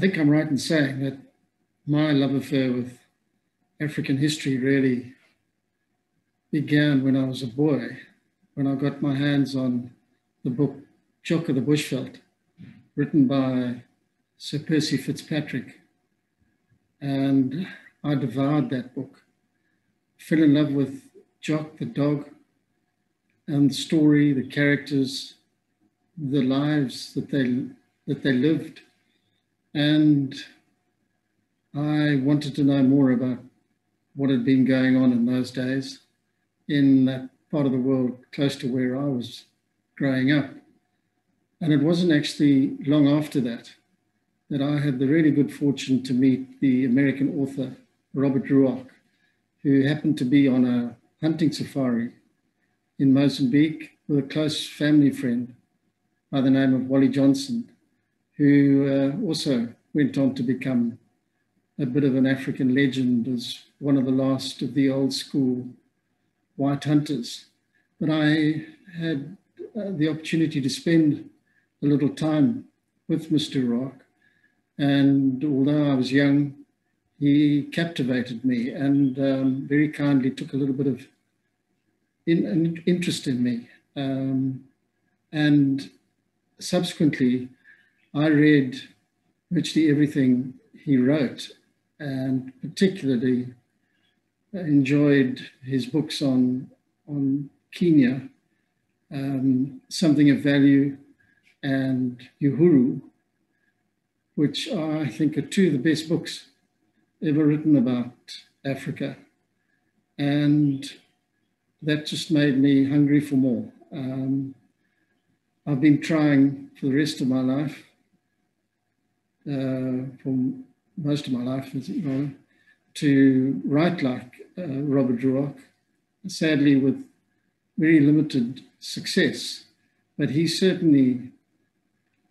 think I'm right in saying that my love affair with African history really began when I was a boy, when I got my hands on the book Jock of the Bushveld, written by Sir Percy Fitzpatrick. And I devoured that book, fell in love with Jock the dog and the story, the characters, the lives that they, that they lived. And I wanted to know more about what had been going on in those days in that part of the world close to where I was growing up. And it wasn't actually long after that that I had the really good fortune to meet the American author Robert Ruark, who happened to be on a hunting safari in Mozambique with a close family friend by the name of Wally Johnson, who uh, also went on to become a bit of an African legend as one of the last of the old school white hunters. But I had uh, the opportunity to spend a little time with Mr. Ruark. And although I was young, he captivated me and um, very kindly took a little bit of in, an interest in me. Um, and subsequently, I read virtually everything he wrote, and particularly enjoyed his books on, on Kenya, um, Something of Value, and Uhuru, which are, I think are two of the best books ever written about Africa. And that just made me hungry for more. Um, I've been trying for the rest of my life, for most of my life, as it were, to write like uh, Robert Ruark, sadly with very limited success. But he certainly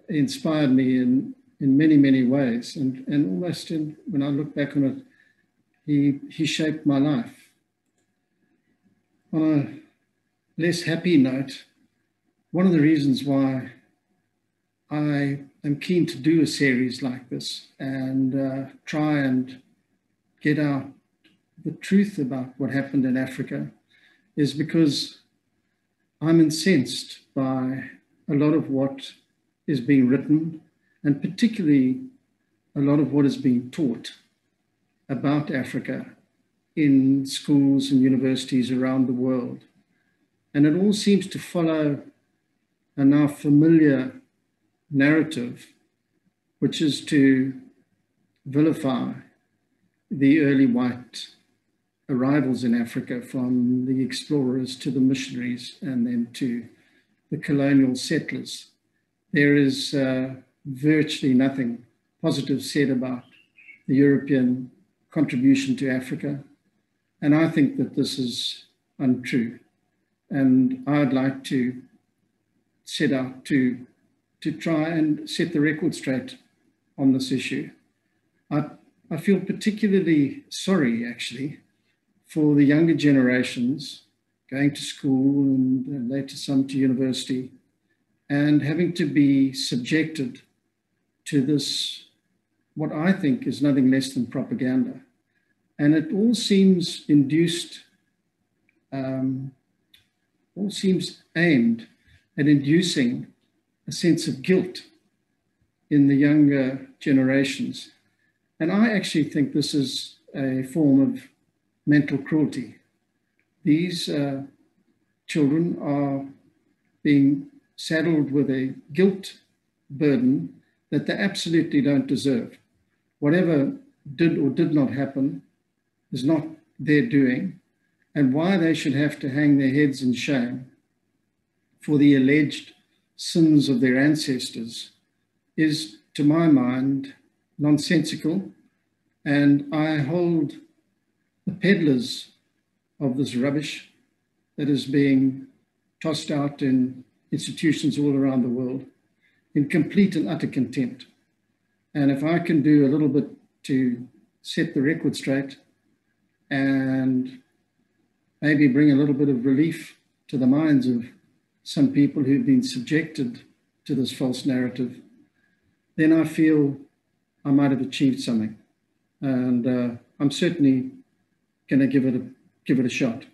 inspired me in, in many, many ways. And, and almost in, when I look back on it, he, he shaped my life. On a less happy note, one of the reasons why I am keen to do a series like this and uh, try and get out the truth about what happened in Africa is because I'm incensed by a lot of what is being written, and particularly a lot of what is being taught about Africa in schools and universities around the world. And it all seems to follow a now familiar narrative, which is to vilify the early white arrivals in Africa from the explorers to the missionaries and then to the colonial settlers. There is uh, virtually nothing positive said about the European contribution to Africa. And I think that this is untrue. And I'd like to set out to, to try and set the record straight on this issue. I, I feel particularly sorry, actually, for the younger generations going to school and later some to university and having to be subjected to this, what I think is nothing less than propaganda. And it all seems induced, um, all seems aimed at inducing a sense of guilt in the younger generations. And I actually think this is a form of mental cruelty. These uh, children are being saddled with a guilt burden that they absolutely don't deserve. Whatever did or did not happen is not their doing, and why they should have to hang their heads in shame for the alleged sins of their ancestors is, to my mind, nonsensical. And I hold the peddlers of this rubbish that is being tossed out in institutions all around the world in complete and utter contempt. And if I can do a little bit to set the record straight and maybe bring a little bit of relief to the minds of some people who've been subjected to this false narrative, then I feel I might have achieved something. And uh, I'm certainly going to give it a give it a shot.